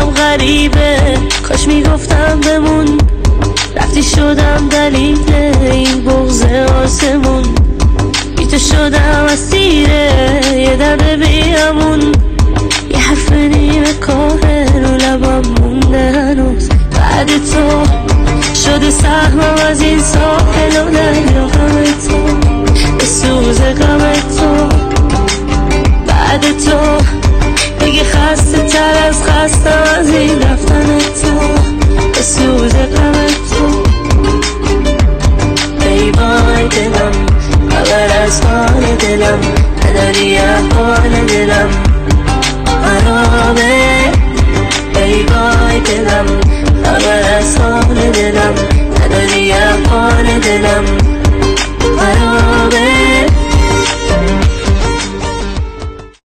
غریبه. کاش می‌گفتم بمون رفتی شدم دلیل این بغز آسمون. بی تو شدم اسیره یه درد بیامون. یه حرف نیمه کاره رو لبم مونده هنوز. بعد تو شده سهمم از این ساحل و دریا تو. به سوز غم تو. بعد تو دیگه خسته تر از خستم سوز غم تو ای وای دلم خبر از حال دلم نداری احوال دلم خرابه ای وای دلم خبر از حال دلم نداری احوال دلم